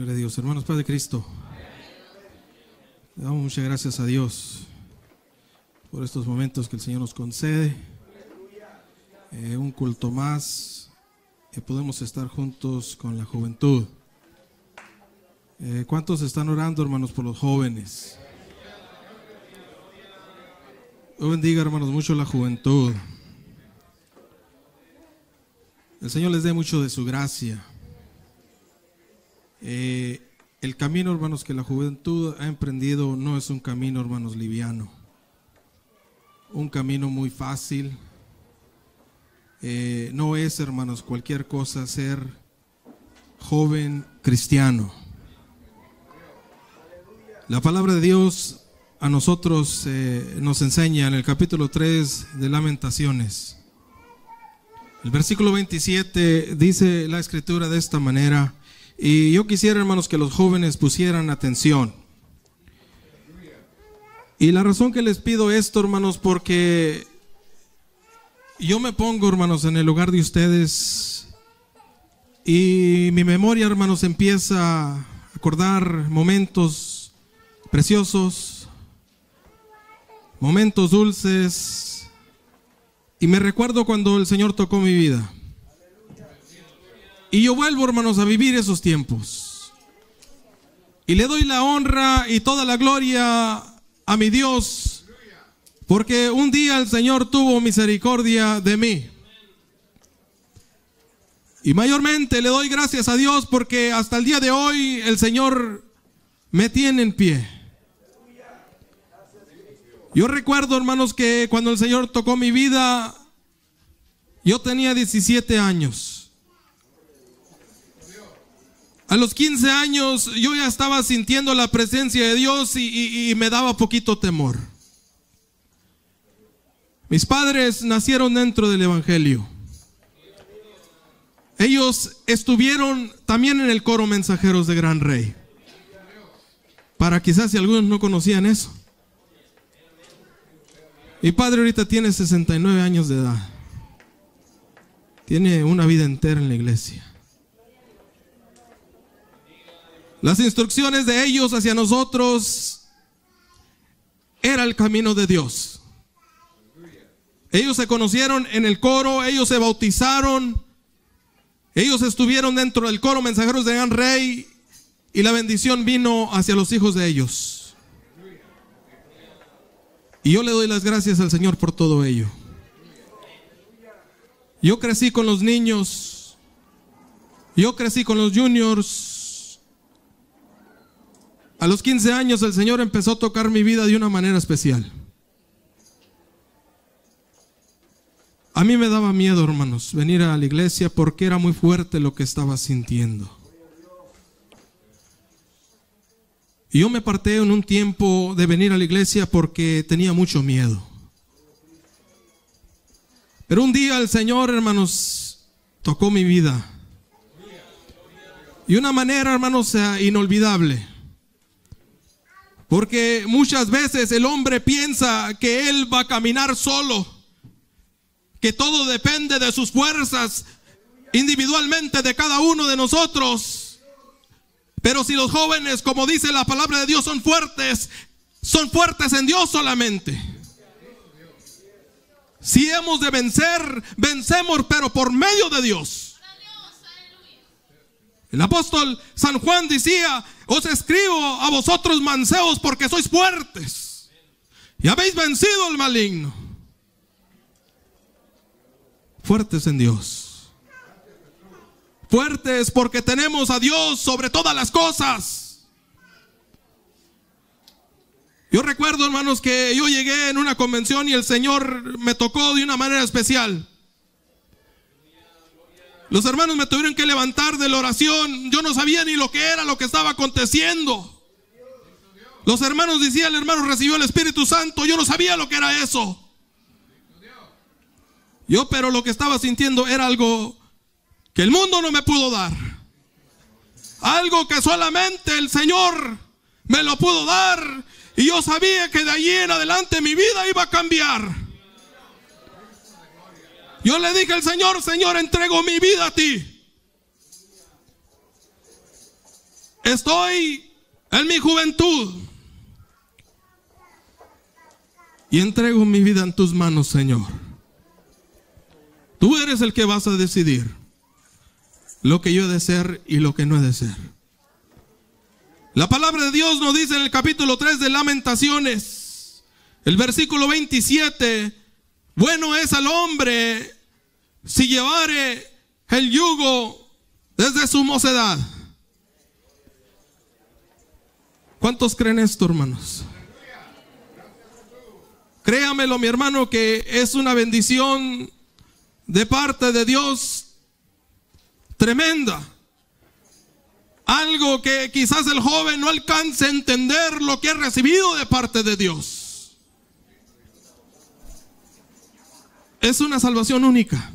Gloria a Dios. Hermanos, Padre Cristo. Le damos muchas gracias a Dios por estos momentos que el Señor nos concede. Eh, un culto más. Que podemos estar juntos con la juventud. Eh, ¿Cuántos están orando, hermanos, por los jóvenes? Dios bendiga, hermanos, mucho la juventud. El Señor les dé mucho de su gracia. El camino, hermanos, que la juventud ha emprendido no es un camino, hermanos, liviano. Un camino muy fácil. Eh, no es, hermanos, cualquier cosa ser joven cristiano. La palabra de Dios a nosotros eh, nos enseña en el capítulo 3 de Lamentaciones. El versículo 27 dice la escritura de esta manera, y yo quisiera, hermanos, que los jóvenes pusieran atención. Y la razón que les pido esto, hermanos, porque yo me pongo, hermanos, en el lugar de ustedes y mi memoria, hermanos, empieza a acordar momentos preciosos, momentos dulces, y me recuerdo cuando el Señor tocó mi vida. Y yo vuelvo, hermanos, a vivir esos tiempos. Y le doy la honra y toda la gloria a mi Dios, porque un día el Señor tuvo misericordia de mí. Y mayormente le doy gracias a Dios porque hasta el día de hoy el Señor me tiene en pie. Yo recuerdo, hermanos, que cuando el Señor tocó mi vida, yo tenía 17 años. A los 15 años yo ya estaba sintiendo la presencia de Dios y, me daba poquito temor. Mis padres nacieron dentro del Evangelio. Ellos estuvieron también en el coro Mensajeros de Gran Rey. Para quizás si algunos no conocían eso. Mi padre ahorita tiene 69 años de edad. Tiene una vida entera en la iglesia. Las instrucciones de ellos hacia nosotros era el camino de Dios. Ellos se conocieron en el coro, ellos se bautizaron, ellos estuvieron dentro del coro mensajeros de Gran Rey y la bendición vino hacia los hijos de ellos. Y yo le doy las gracias al Señor por todo ello. Yo crecí con los niños, yo crecí con los juniors, a los 15 años el Señor empezó a tocar mi vida de una manera especial. A mí me daba miedo, hermanos, venir a la iglesia porque era muy fuerte lo que estaba sintiendo. Y yo me aparté en un tiempo de venir a la iglesia porque tenía mucho miedo. Pero un día el Señor, hermanos, tocó mi vida. Y una manera, hermanos, inolvidable. Porque muchas veces el hombre piensa que él va a caminar solo, que todo depende de sus fuerzas individualmente de cada uno de nosotros. Pero si los jóvenes, como dice la palabra de Dios, son fuertes, son fuertes en Dios solamente. Si hemos de vencer, vencemos, pero por medio de Dios. El apóstol San Juan decía, os escribo a vosotros manseos porque sois fuertes y habéis vencido al maligno. Fuertes en Dios. Fuertes porque tenemos a Dios sobre todas las cosas. Yo recuerdo, hermanos, que yo llegué en una convención y el Señor me tocó de una manera especial. Los hermanos me tuvieron que levantar de la oración. Yo no sabía ni lo que era lo que estaba aconteciendo. Los hermanos decían, el hermano recibió el Espíritu Santo. Yo no sabía lo que era eso. Yo, pero lo que estaba sintiendo era algo que el mundo no me pudo dar. Algo que solamente el Señor me lo pudo dar. Y yo sabía que de allí en adelante mi vida iba a cambiar. Yo le dije al Señor, Señor, entrego mi vida a ti. estoy en mi juventud. Y entrego mi vida en tus manos, Señor. Tú eres el que vas a decidir lo que yo he de ser y lo que no he de ser. La palabra de Dios nos dice en el capítulo 3 de Lamentaciones, el versículo 27, bueno es al hombre si llevare el yugo desde su mocedad. ¿Cuántos creen esto, hermanos? Créamelo, mi hermano, que es una bendición de parte de Dios tremenda. Algo que quizás el joven no alcance a entender lo que ha recibido de parte de Dios. Es una salvación única.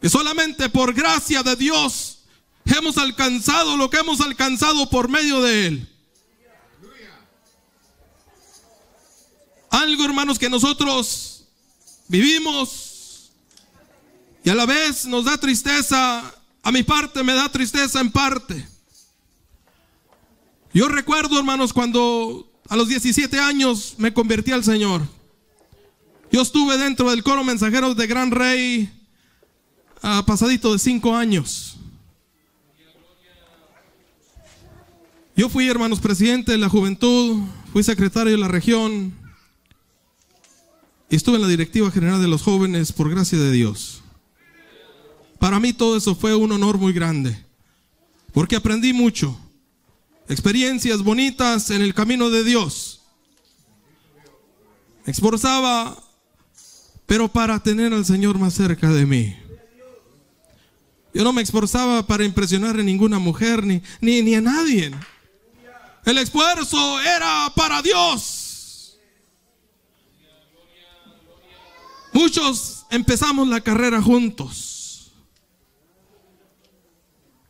Y solamente por gracia de Dios hemos alcanzado lo que hemos alcanzado por medio de Él. Algo, hermanos, que nosotros vivimos y a la vez nos da tristeza, a mi parte me da tristeza en parte. Yo recuerdo, hermanos, cuando a los 17 años me convertí al Señor. Yo estuve dentro del coro mensajeros de Gran Rey a pasadito de cinco años. Yo fui, hermanos, presidente de la juventud, fui secretario de la región y estuve en la directiva general de los jóvenes por gracia de Dios. Para mí todo eso fue un honor muy grande, porque aprendí mucho, experiencias bonitas en el camino de Dios. Me esforzaba, pero para tener al Señor más cerca de mí. Yo no me esforzaba para impresionar a ninguna mujer ni, ni, ni a nadie. El esfuerzo era para Dios. Muchos empezamos la carrera juntos,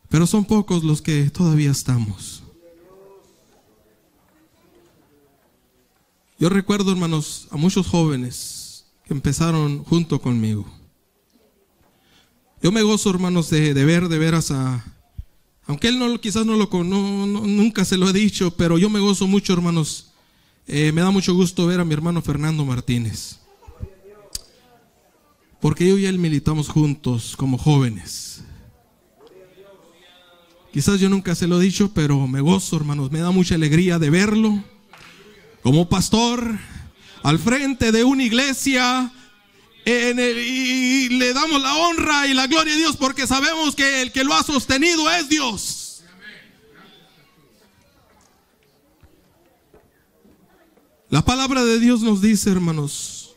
pero son pocos los que todavía estamos. Yo recuerdo, hermanos, a muchos jóvenes empezaron junto conmigo. Yo me gozo, hermanos, de, ver, de veras a... Aunque él no, quizás no lo no, nunca se lo he dicho, pero yo me gozo mucho, hermanos. Eh, me da mucho gusto ver a mi hermano Fernando Martínez. Porque yo y él militamos juntos como jóvenes. Quizás yo nunca se lo he dicho, pero me gozo, hermanos. Me da mucha alegría de verlo como pastor al frente de una iglesia y le damos la honra y la gloria a Dios porque sabemos que el que lo ha sostenido es Dios. La palabra de Dios nos dice, hermanos,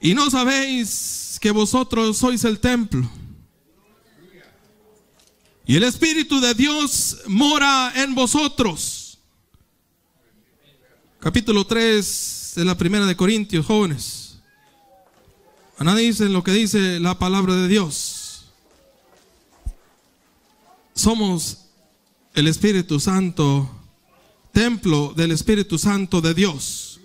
y no sabéis que vosotros sois el templo. Y el Espíritu de Dios mora en vosotros. Capítulo 3 de la primera de Corintios, jóvenes. Analice lo que dice la palabra de Dios. Somos el Espíritu Santo, templo del Espíritu Santo de Dios.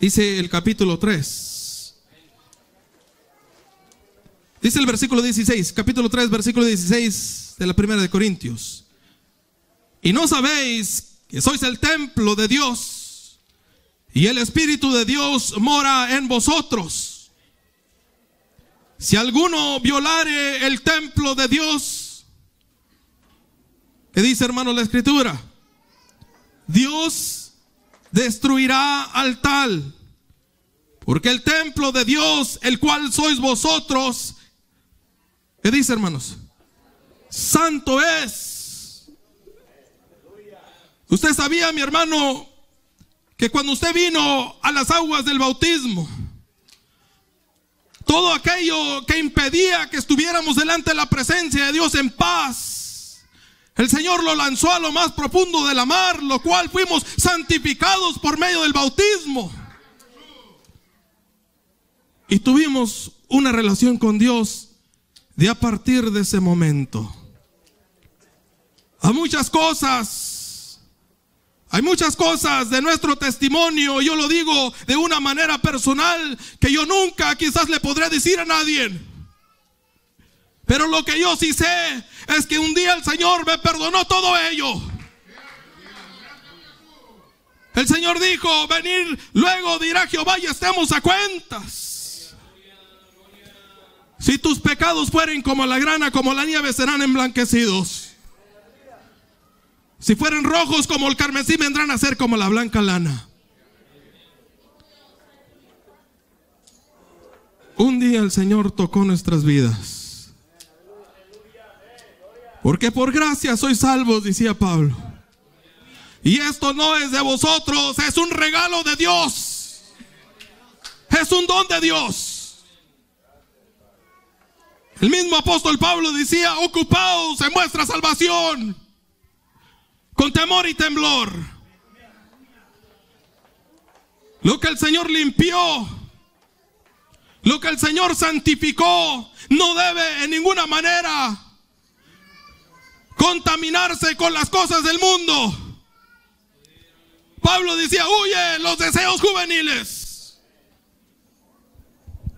Dice el capítulo 3. Dice el versículo 16, capítulo 3, versículo 16 de la primera de Corintios. Y no sabéis sois el templo de Dios y el Espíritu de Dios mora en vosotros. Si alguno violare el templo de Dios, ¿qué dice hermano la escritura? Dios destruirá al tal. Porque el templo de Dios, el cual sois vosotros, ¿qué dice hermanos? Santo es. Usted sabía, mi hermano, que cuando usted vino a las aguas del bautismo, todo aquello que impedía que estuviéramos delante de la presencia de Dios en paz, el Señor lo lanzó a lo más profundo de la mar, lo cual fuimos santificados por medio del bautismo. Y tuvimos una relación con Dios de a partir de ese momento. A muchas cosas hay muchas cosas de nuestro testimonio, yo lo digo de una manera personal, que yo nunca quizás le podré decir a nadie. Pero lo que yo sí sé es que un día el Señor me perdonó todo ello. El Señor dijo, venir luego dirá Jehová y estemos a cuentas. Si tus pecados fueren como la grana, como la nieve, serán emblanquecidos. Si fueren rojos como el carmesí, vendrán a ser como la blanca lana. Un día el Señor tocó nuestras vidas. Porque por gracia soy salvo, decía Pablo. Y esto no es de vosotros, es un regalo de Dios. Es un don de Dios. El mismo apóstol Pablo decía, ocupaos en vuestra salvación, con temor y temblor. Lo que el Señor limpió, lo que el Señor santificó, no debe en ninguna manera contaminarse con las cosas del mundo. Pablo decía, huye los deseos juveniles.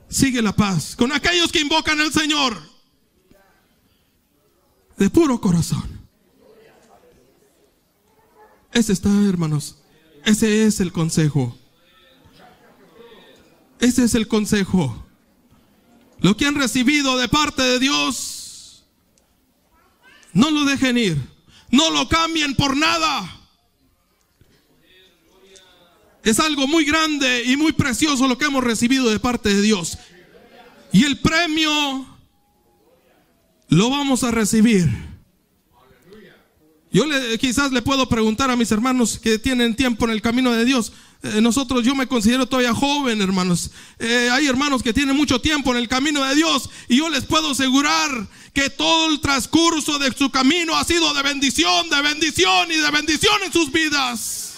Sigue la paz con aquellos que invocan al Señor de puro corazón. Ese está, hermanos. Ese es el consejo. Ese es el consejo. Lo que han recibido de parte de Dios, no lo dejen ir. No lo cambien por nada. Es algo muy grande y muy precioso lo que hemos recibido de parte de Dios. Y el premio lo vamos a recibir. Yo le, quizás le puedo preguntar a mis hermanos que tienen tiempo en el camino de Dios. Eh, nosotros, yo me considero todavía joven, hermanos. Eh, hay hermanos que tienen mucho tiempo en el camino de Dios y yo les puedo asegurar que todo el transcurso de su camino ha sido de bendición, de bendición y de bendición en sus vidas.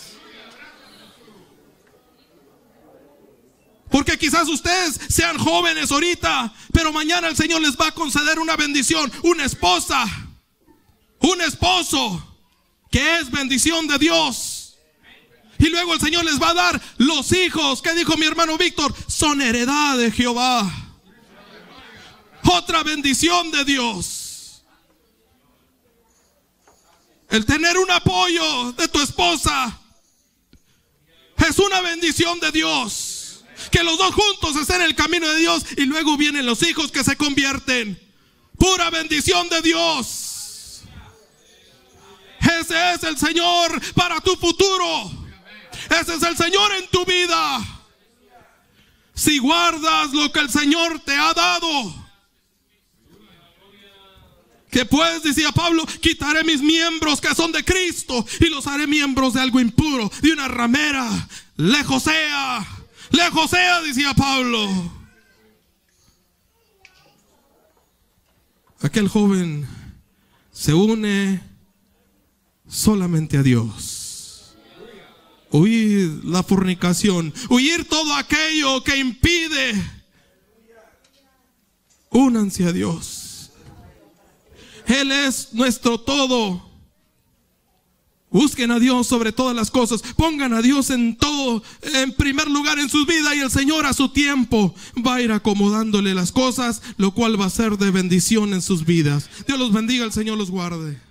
Porque quizás ustedes sean jóvenes ahorita, pero mañana el Señor les va a conceder una bendición, una esposa, un esposo, que es bendición de Dios. Y luego el Señor les va a dar los hijos, que dijo mi hermano Víctor, son heredad de Jehová. Otra bendición de Dios. El tener un apoyo de tu esposa es una bendición de Dios que los dos juntos estén en el camino de Dios y luego vienen los hijos que se convierten. Pura bendición de Dios. Ese es el Señor para tu futuro. Ese es el Señor en tu vida. Si guardas lo que el Señor te ha dado. Que pues, decía Pablo, quitaré mis miembros que son de Cristo y los haré miembros de algo impuro, de una ramera. Lejos sea Lejos sea, decía Pablo. Aquel joven se une solamente a Dios. Huir la fornicación, huir todo aquello que impide. Únanse a Dios. Él es nuestro todo. Busquen a Dios sobre todas las cosas. Pongan a Dios en todo, en primer lugar en sus vidas y el Señor a su tiempo va a ir acomodándole las cosas, lo cual va a ser de bendición en sus vidas. Dios los bendiga, el Señor los guarde.